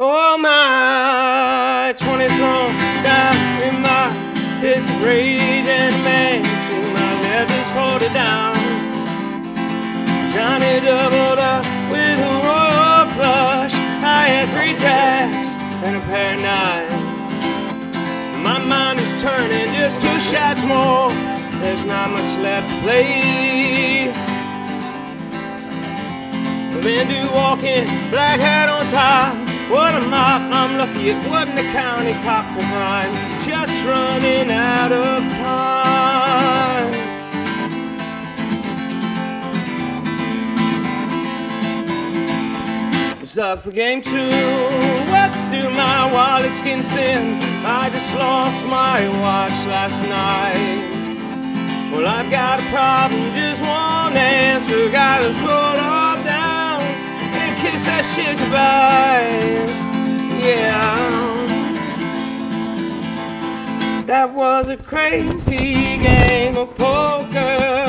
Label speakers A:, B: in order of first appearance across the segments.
A: Oh my, 20 thrown down in my pistol rage and mansion. My left is folded down. Johnny doubled up with a royal flush. I had three jacks and a pair of knives. My mind is turning just two shots more. There's not much left to play. Then do walking, black hat on top. What a mop, I'm lucky it wasn't a county cop cause I'm just running out of time. Was up for game two, what's do my wallet skin thin? I just lost my watch last night. Well, I've got a problem, just one answer. Gotta throw that goodbye. Yeah. That was a crazy game of poker.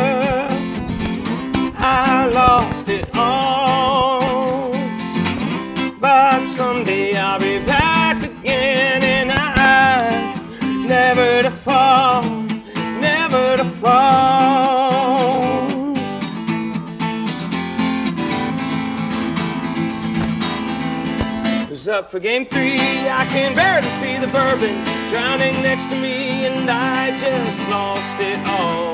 A: Up for game three. I can barely see the bourbon drowning next to me, and I just lost it all.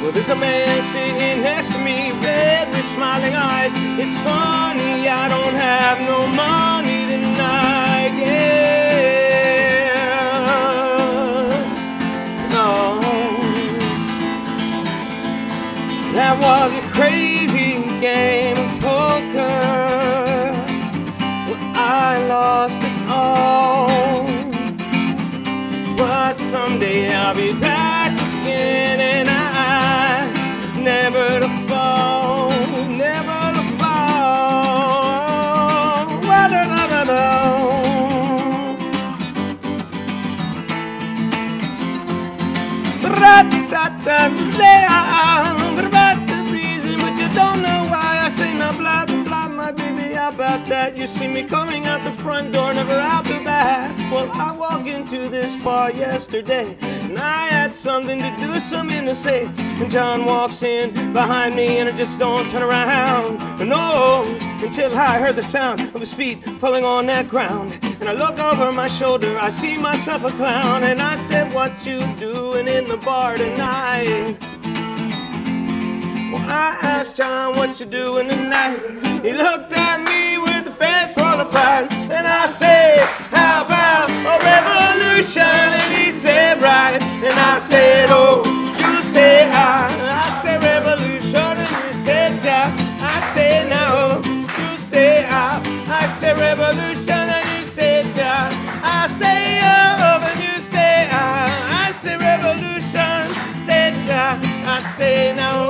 A: Well, there's a man sitting next to me, red with smiling eyes. It's funny, someday I'll be back again and I never to fall, never to fall. Wa-da-da-da-da. reason, but you don't know why I say no blah blah my baby. How about that? You see me coming out the front door, never the. Well, I walked into this bar yesterday, and I had something to do, something to say. And John walks in behind me, and I just don't turn around. No, until I heard the sound of his feet falling on that ground. And I look over my shoulder, I see myself a clown, and I said, What you doing in the bar tonight? Well, I asked John, What you doing tonight? He looked at me say now.